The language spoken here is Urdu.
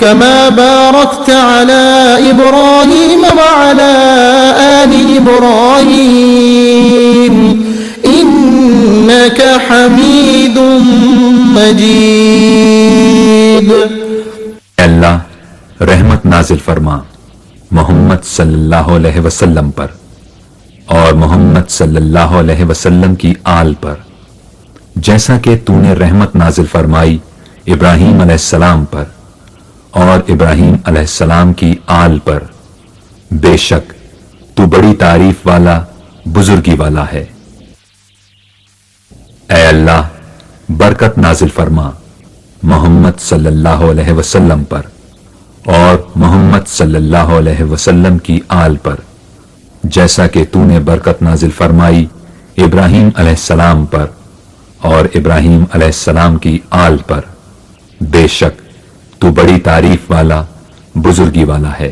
كما باركت على إبراهيم وعلى آل إبراهيم. إنك حميد مجيد. اللہ، رحمت نازل فرما، محمد صلی اللہ علیہ وسلم پر اور محمد صلی اللہ علیہ وسلم کی آل پر۔ جیسا کہ تو نے رحمت نازل فرمائی ابراہیم علیہ السلام پر۔ اور ابراہیم علیہ السلام کی آل پر۔ بے شک تو بڑی تعریف والا، بزرگی والا ہے۔ اے اللہ، برکت نازل فرما۔ محمد صلی اللہ علیہ وسلم پر اور محمد صلی اللہ علیہ وسلم کی آل پر۔ جیسا کہ تو نے برکت نازل فرمائی ابراہیم علیہ السلام پر اور ابراہیم علیہ السلام کی آل پر۔ بے شک تو بڑی تعریف والا بزرگی والا ہے۔